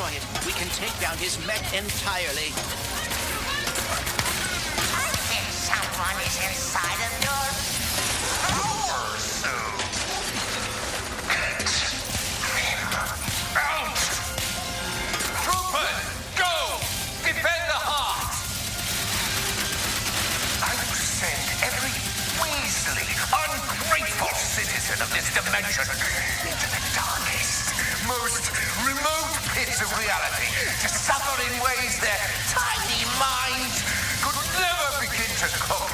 destroy it, we can take down his mech entirely. I think someone is inside of your... Suit. Out! Go! Defend the heart! I will send every ungrateful citizen of this dimension of reality to suffer in ways their tiny minds could never begin to comprehend.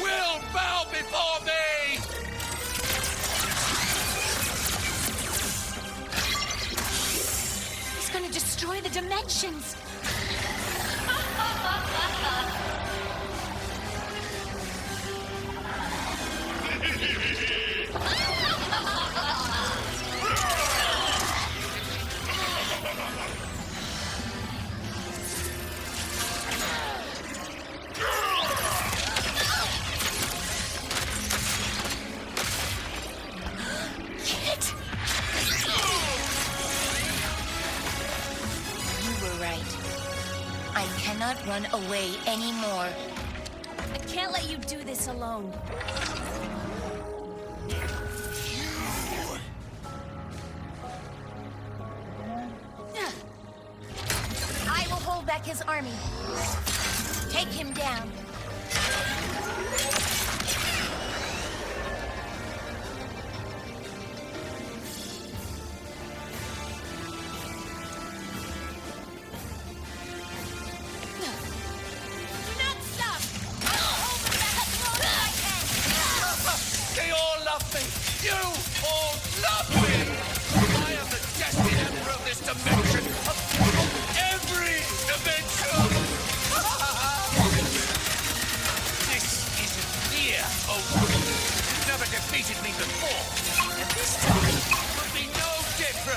will bow before me! He's gonna destroy the dimensions! run away anymore. I can't let you do this alone. I will hold back his army. Take him down.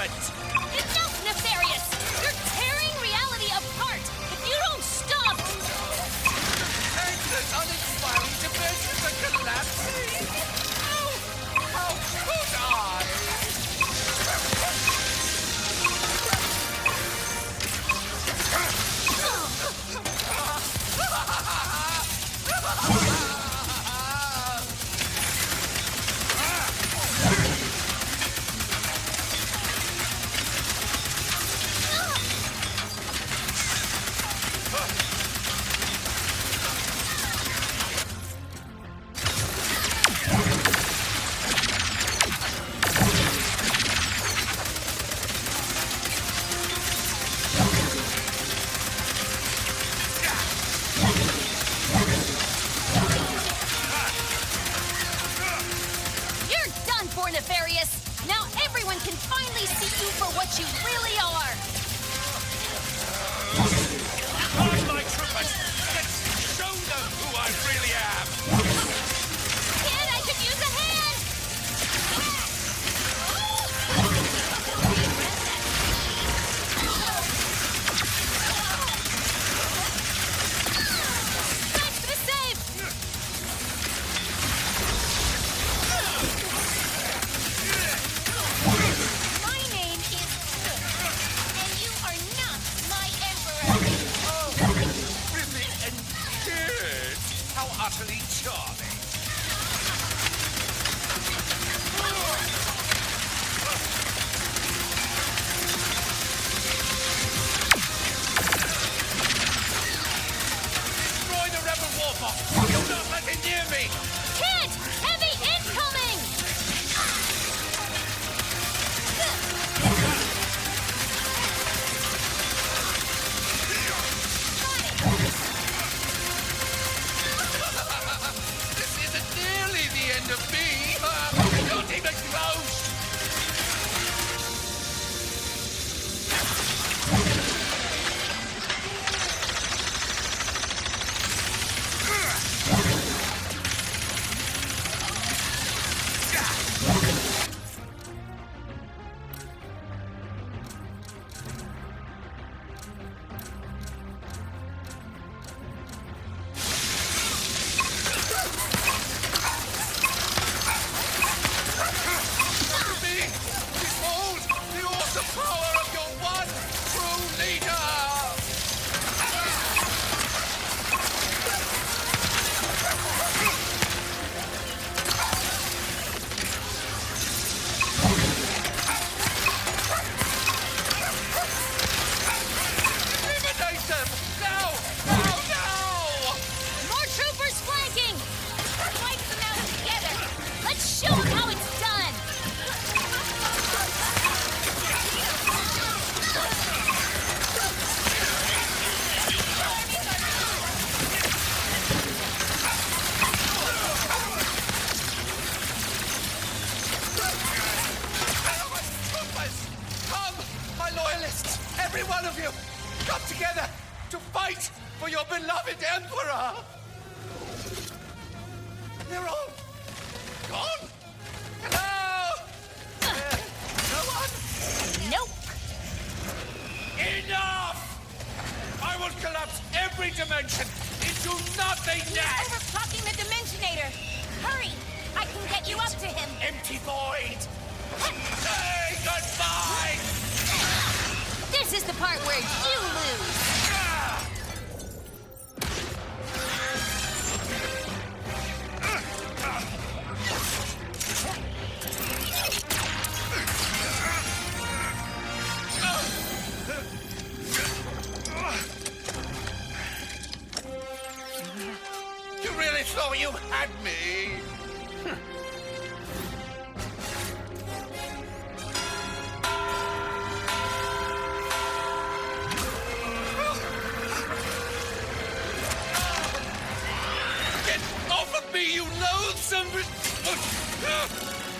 Cut! you for what you really are! Charming. Destroy the rebel warpath! Do not let it near me! Hit! Heavy incoming!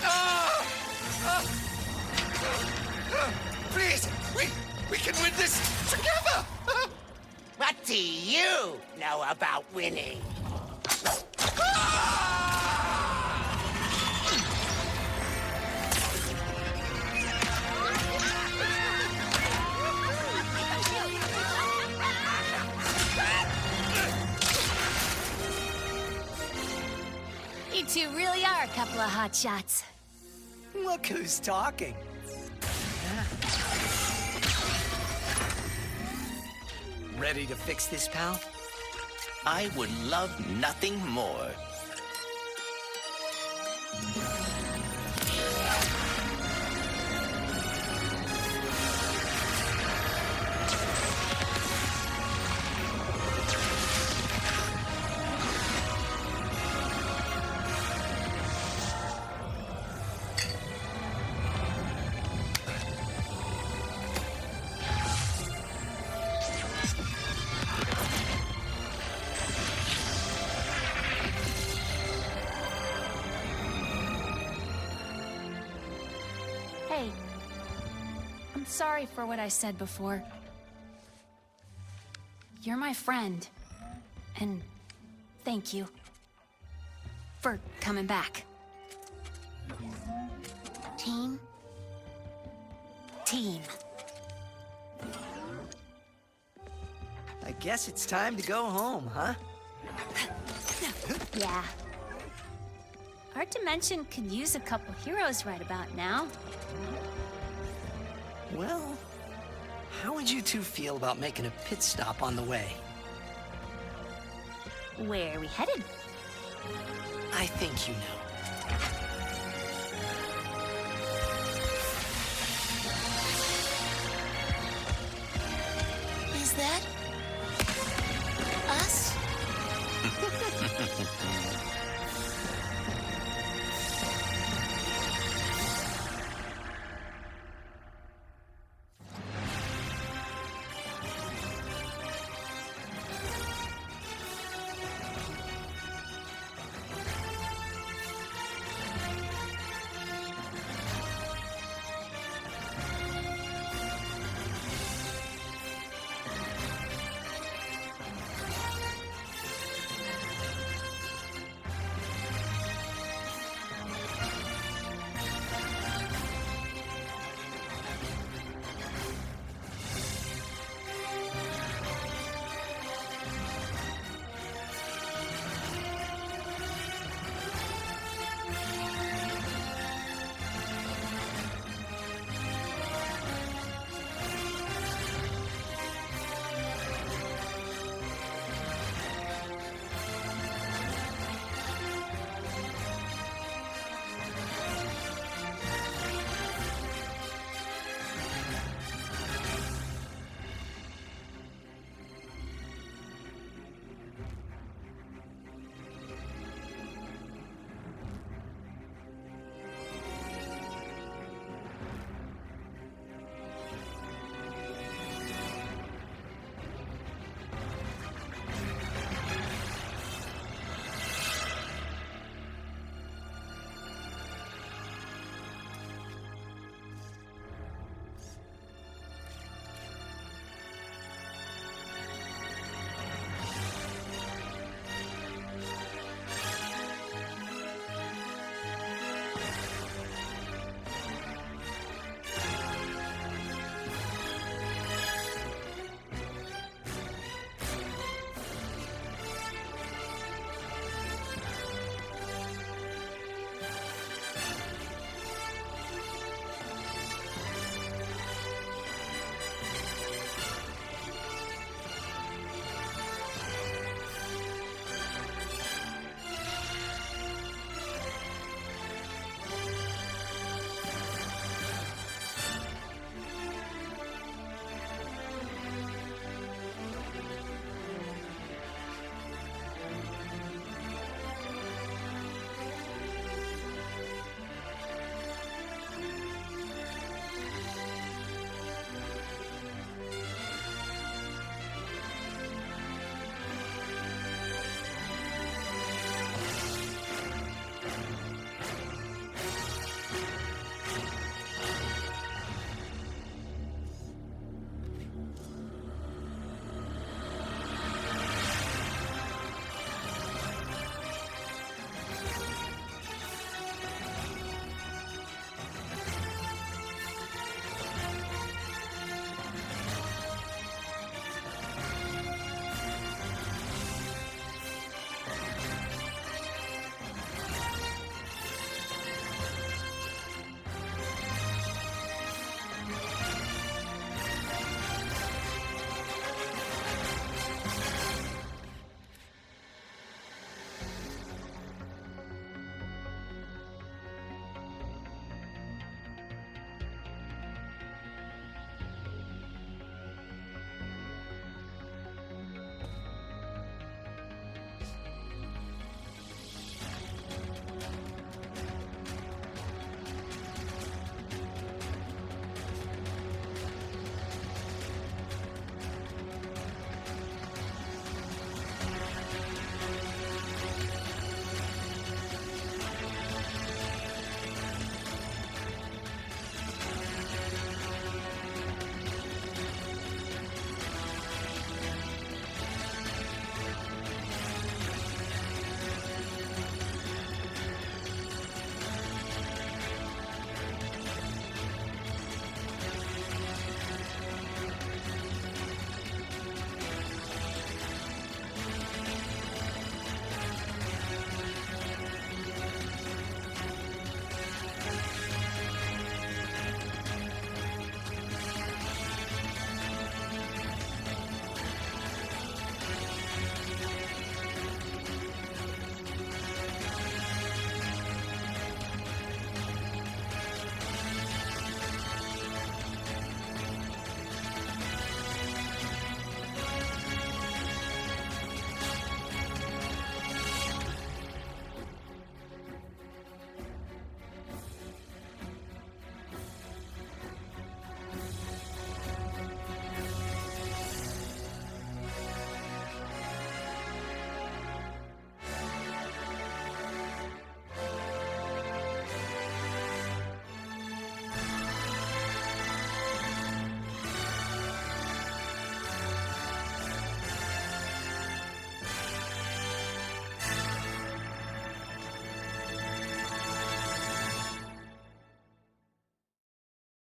Ah! Ah! Please, we, we can win this together! What do you know about winning? Two really are a couple of hot shots. Look who's talking. Ready to fix this, pal? I would love nothing more. Sorry for what I said before. You're my friend. And thank you for coming back. Team. Team. I guess it's time to go home, huh? Yeah. Our dimension could use a couple heroes right about now. Well, how would you two feel about making a pit stop on the way? Where are we headed? I think you know. Is that us?